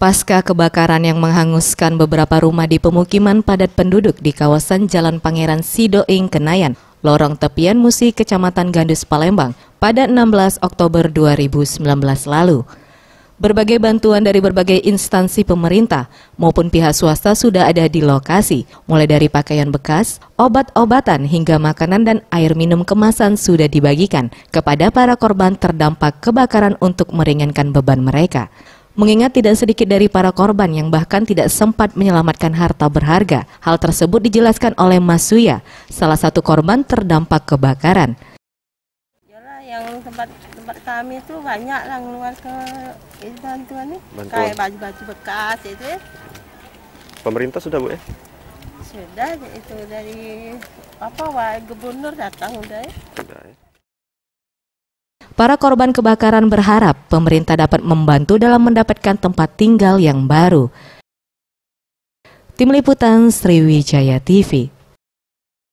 Pasca kebakaran yang menghanguskan beberapa rumah di pemukiman padat penduduk di kawasan Jalan Pangeran Sidoing, Kenayan, lorong tepian Musi, Kecamatan Gandus, Palembang, pada 16 Oktober 2019 lalu. Berbagai bantuan dari berbagai instansi pemerintah maupun pihak swasta sudah ada di lokasi, mulai dari pakaian bekas, obat-obatan hingga makanan dan air minum kemasan sudah dibagikan kepada para korban terdampak kebakaran untuk meringankan beban mereka. Mengingat tidak sedikit dari para korban yang bahkan tidak sempat menyelamatkan harta berharga. Hal tersebut dijelaskan oleh Mas Suya, salah satu korban terdampak kebakaran. Yalah, yang tempat tempat kami itu banyak lah ngeluar ke itu bantuan nih. Kayak baju-baju bekas itu ya. Pemerintah sudah Bu ya? Sudah itu dari apa wah gubernur datang udah ya. Sudah ya. Para korban kebakaran berharap pemerintah dapat membantu dalam mendapatkan tempat tinggal yang baru. Tim Liputan Sriwijaya TV